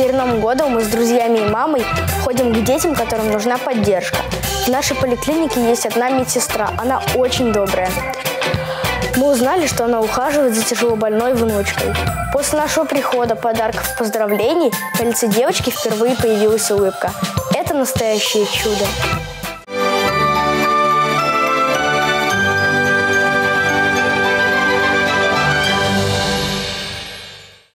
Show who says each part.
Speaker 1: Перед Новым годом мы с друзьями и мамой ходим к детям, которым нужна поддержка. В нашей поликлинике есть одна медсестра, она очень добрая. Мы узнали, что она ухаживает за тяжелобольной внучкой. После нашего прихода, подарков, поздравлений на лице девочки впервые появилась улыбка. Это настоящее чудо.